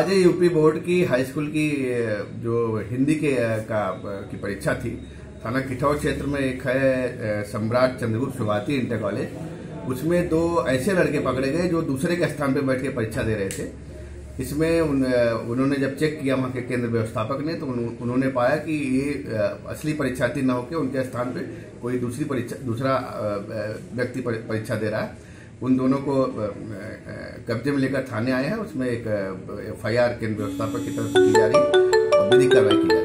आज UP board की high school की जो हिंदी के का की परीक्षा थी थाना किठौर क्षेत्र में एक है सम्राट चंद्रगुप्त सुभाती इंटर कॉलेज। उसमें दो ऐसे लड़के पकड़े गए जो दूसरे के स्थान पर बैठ के परीक्षा दे रहे थे। इसमें उन, उन्होंने जब चेक किया वहाँ के केंद्र व्यवस्थापक ने तो उन, उन्होंने पाया कि ये असली परीक्षार्थी न होकर उनके स्थान पर कोई दूसरी परीक्षा दूसरा व्यक्ति परीक्षा दे रहा है। उन दोनों को कब्जे में लेकर थाने आए हैं। उसमें एक एफ़ आई आर केंद्र व्यवस्थापक की तरफ़ से की जा रही है और विधिक कार्रवाई की जा रही